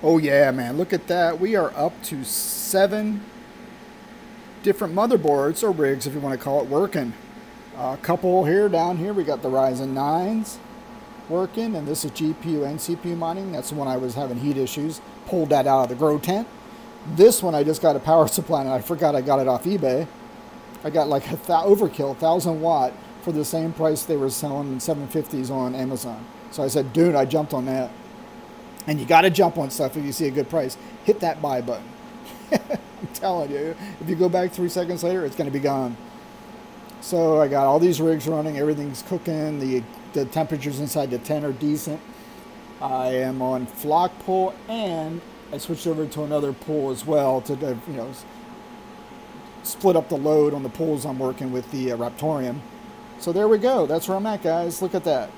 Oh yeah, man, look at that. We are up to seven different motherboards, or rigs if you want to call it, working. A couple here, down here, we got the Ryzen 9s working, and this is GPU and CPU mining. That's the one I was having heat issues. Pulled that out of the grow tent. This one I just got a power supply, and I forgot I got it off eBay. I got like a overkill, 1,000 watt, for the same price they were selling in 750s on Amazon. So I said, dude, I jumped on that. And you got to jump on stuff if you see a good price. Hit that buy button. I'm telling you, if you go back three seconds later, it's going to be gone. So I got all these rigs running. Everything's cooking. The, the temperatures inside the tent are decent. I am on flock pool and I switched over to another pool as well to, you know, split up the load on the pools I'm working with the uh, Raptoreum. So there we go. That's where I'm at, guys. Look at that.